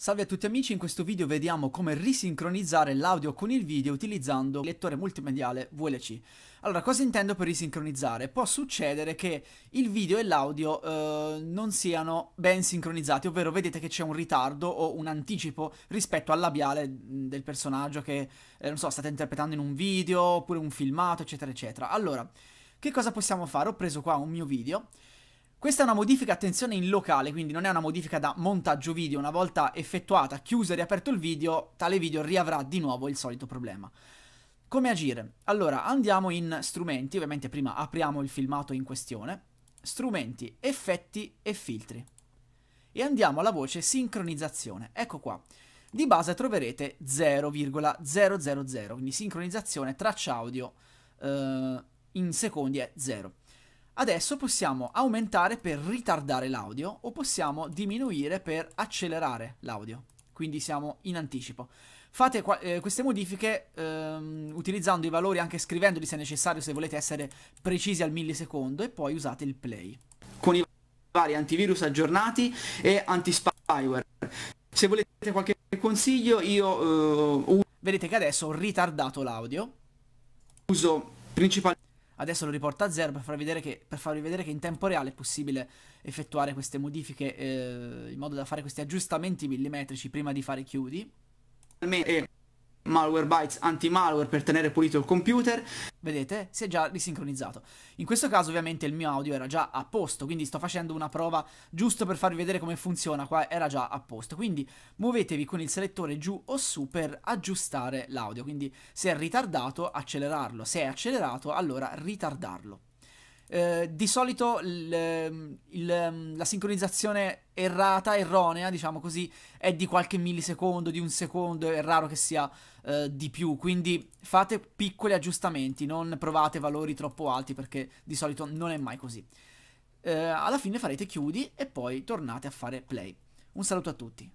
Salve a tutti amici, in questo video vediamo come risincronizzare l'audio con il video utilizzando il lettore multimediale VLC. Allora, cosa intendo per risincronizzare? Può succedere che il video e l'audio eh, non siano ben sincronizzati, ovvero vedete che c'è un ritardo o un anticipo rispetto al labiale del personaggio che, eh, non so, state interpretando in un video oppure un filmato, eccetera, eccetera. Allora, che cosa possiamo fare? Ho preso qua un mio video questa è una modifica, attenzione, in locale, quindi non è una modifica da montaggio video. Una volta effettuata, chiuso e riaperto il video, tale video riavrà di nuovo il solito problema. Come agire? Allora, andiamo in strumenti, ovviamente prima apriamo il filmato in questione, strumenti, effetti e filtri. E andiamo alla voce sincronizzazione. Ecco qua. Di base troverete 0,000, quindi sincronizzazione, traccia audio eh, in secondi è 0. Adesso possiamo aumentare per ritardare l'audio o possiamo diminuire per accelerare l'audio, quindi siamo in anticipo. Fate eh, queste modifiche ehm, utilizzando i valori, anche scrivendoli se necessario, se volete essere precisi al millisecondo e poi usate il play. Con i vari antivirus aggiornati e anti-spyware. Se volete qualche consiglio io... Uh, Vedete che adesso ho ritardato l'audio. Uso principalmente adesso lo riporta a zero per farvi vedere che, farvi vedere che in tempo reale è possibile effettuare queste modifiche eh, in modo da fare questi aggiustamenti millimetrici prima di fare chiudi. E Malwarebytes anti-malware per tenere pulito il computer. Vedete? Si è già risincronizzato. In questo caso ovviamente il mio audio era già a posto, quindi sto facendo una prova giusto per farvi vedere come funziona, qua era già a posto. Quindi muovetevi con il selettore giù o su per aggiustare l'audio, quindi se è ritardato accelerarlo, se è accelerato allora ritardarlo. Eh, di solito il, il, la sincronizzazione errata, erronea, diciamo così, è di qualche millisecondo, di un secondo, è raro che sia eh, di più, quindi fate piccoli aggiustamenti, non provate valori troppo alti perché di solito non è mai così. Eh, alla fine farete chiudi e poi tornate a fare play. Un saluto a tutti.